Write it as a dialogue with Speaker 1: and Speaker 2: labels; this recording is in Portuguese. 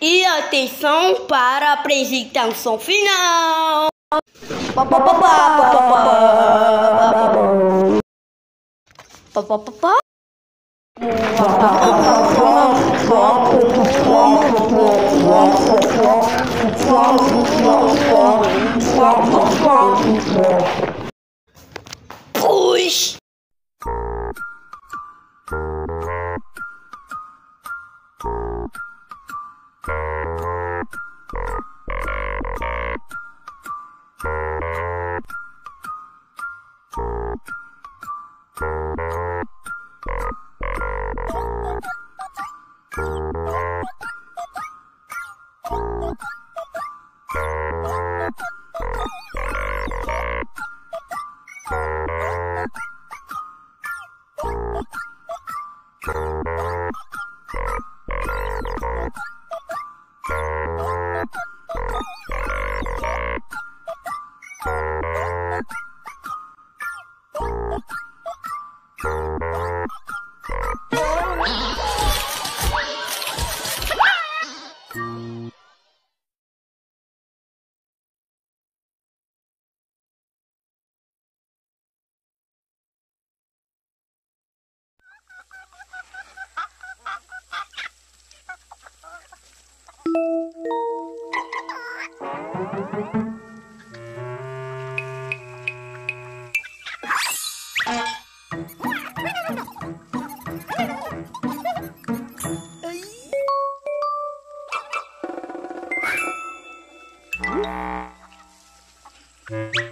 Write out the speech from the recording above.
Speaker 1: E atenção para a apresentação final. Mm-hmm.